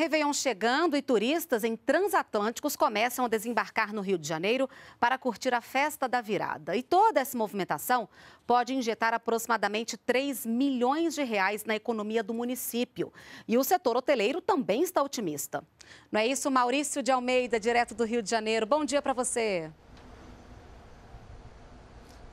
Réveillon chegando e turistas em transatlânticos começam a desembarcar no Rio de Janeiro para curtir a festa da virada. E toda essa movimentação pode injetar aproximadamente 3 milhões de reais na economia do município. E o setor hoteleiro também está otimista. Não é isso, Maurício de Almeida, direto do Rio de Janeiro. Bom dia para você.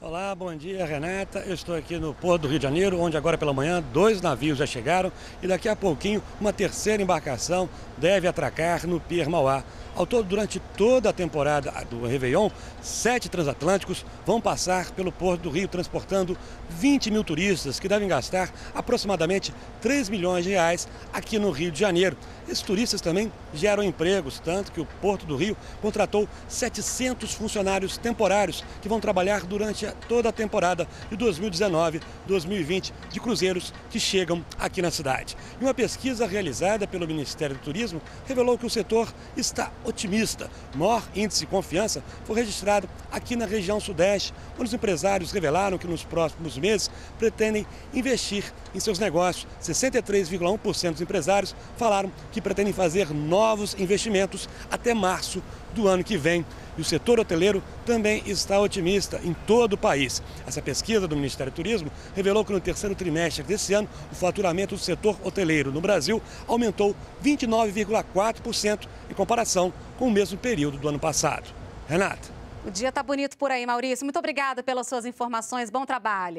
Olá, bom dia Renata. Eu estou aqui no Porto do Rio de Janeiro, onde agora pela manhã dois navios já chegaram e daqui a pouquinho uma terceira embarcação deve atracar no Pier Mauá. Ao todo, durante toda a temporada do Réveillon, sete transatlânticos vão passar pelo Porto do Rio, transportando 20 mil turistas que devem gastar aproximadamente 3 milhões de reais aqui no Rio de Janeiro. Esses turistas também geram empregos, tanto que o Porto do Rio contratou 700 funcionários temporários que vão trabalhar durante toda a temporada de 2019-2020 de cruzeiros que chegam aqui na cidade. E uma pesquisa realizada pelo Ministério do Turismo revelou que o setor está otimista. O maior índice de confiança foi registrado aqui na região sudeste, onde os empresários revelaram que nos próximos meses pretendem investir em seus negócios. 63,1% dos empresários falaram que pretendem fazer novos investimentos até março do ano que vem. E o setor hoteleiro também está otimista em todo o país. Essa pesquisa do Ministério do Turismo revelou que no terceiro trimestre desse ano, o faturamento do setor hoteleiro no Brasil aumentou 29,4% em comparação com o mesmo período do ano passado. Renata. O dia está bonito por aí, Maurício. Muito obrigada pelas suas informações. Bom trabalho.